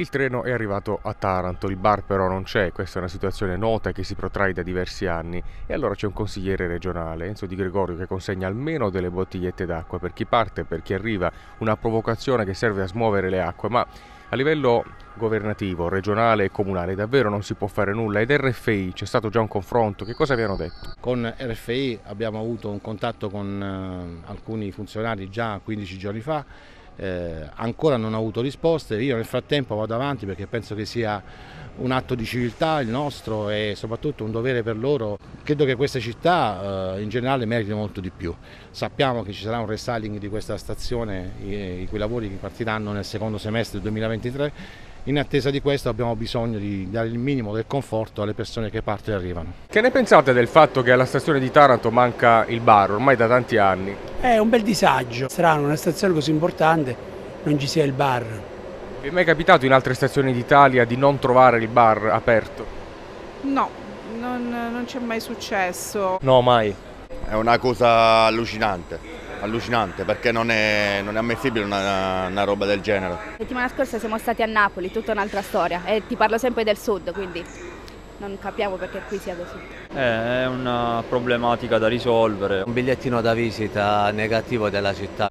Il treno è arrivato a Taranto, il bar però non c'è, questa è una situazione nota che si protrae da diversi anni e allora c'è un consigliere regionale, Enzo Di Gregorio, che consegna almeno delle bottigliette d'acqua per chi parte, per chi arriva, una provocazione che serve a smuovere le acque, ma a livello governativo, regionale e comunale davvero non si può fare nulla ed RFI c'è stato già un confronto, che cosa vi hanno detto? Con RFI abbiamo avuto un contatto con eh, alcuni funzionari già 15 giorni fa eh, ancora non ho avuto risposte, io nel frattempo vado avanti perché penso che sia un atto di civiltà il nostro e soprattutto un dovere per loro. Credo che queste città eh, in generale meritino molto di più. Sappiamo che ci sarà un restyling di questa stazione, i, i cui lavori partiranno nel secondo semestre del 2023 in attesa di questo abbiamo bisogno di dare il minimo del conforto alle persone che partono e arrivano. Che ne pensate del fatto che alla stazione di Taranto manca il bar ormai da tanti anni? È un bel disagio, strano, una stazione così importante non ci sia il bar. Vi è mai capitato in altre stazioni d'Italia di non trovare il bar aperto? No, non, non c'è mai successo. No, mai. È una cosa allucinante allucinante perché non è, non è ammissibile una, una, roba del genere. La settimana scorsa siamo stati a Napoli, tutta un'altra storia e ti parlo sempre del sud, quindi non capiamo perché qui sia così. Eh, è una problematica da risolvere. Un bigliettino da visita negativo della città.